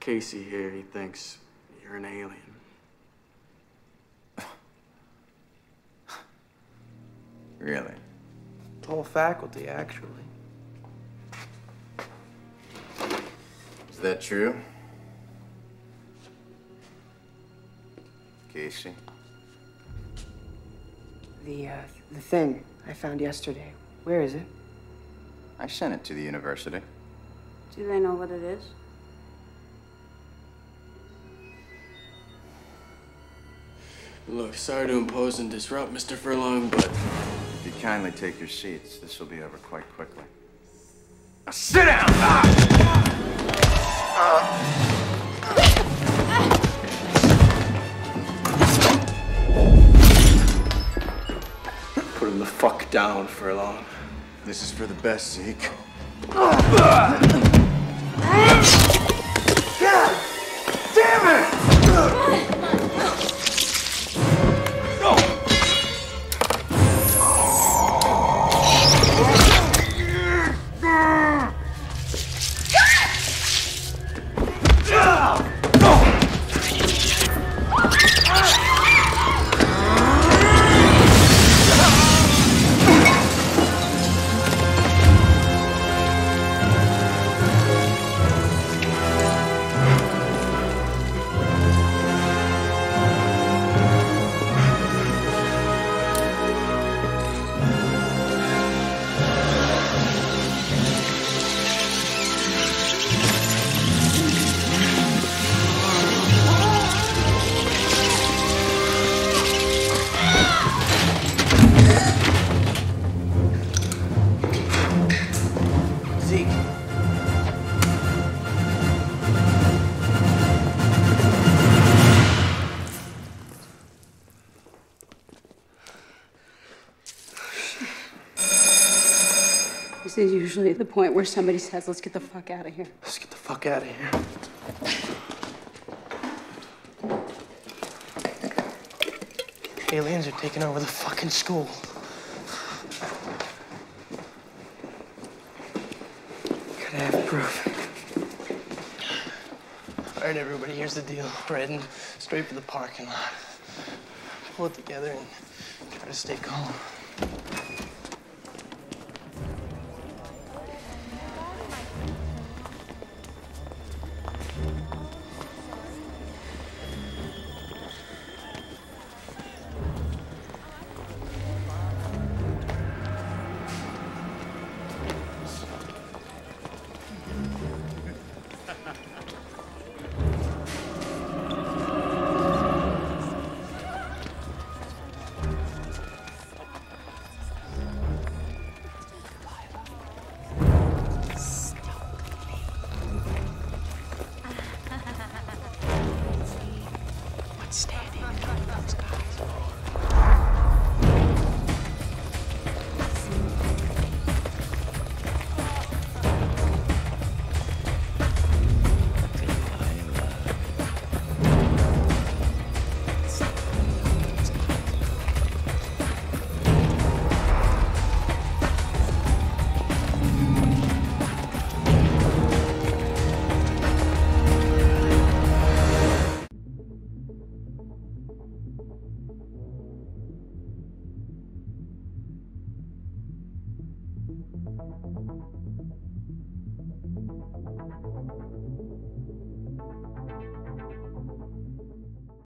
Casey here, he thinks you're an alien. Really? The whole faculty, actually. Is that true? Casey? The, uh, the thing I found yesterday. Where is it? I sent it to the university. Do they know what it is? Look, sorry to impose and disrupt, Mr. Furlong, but If you kindly take your seats, this will be over quite quickly. Sit down! Ah! Ah. put him the fuck down, Furlong. This is for the best, Zeke. Zeke. This is usually the point where somebody says, let's get the fuck out of here. Let's get the fuck out of here. Aliens are taking over the fucking school. Gotta have proof. All right, everybody, here's the deal. We're heading straight for the parking lot. Pull it together and try to stay calm. standing in the sky.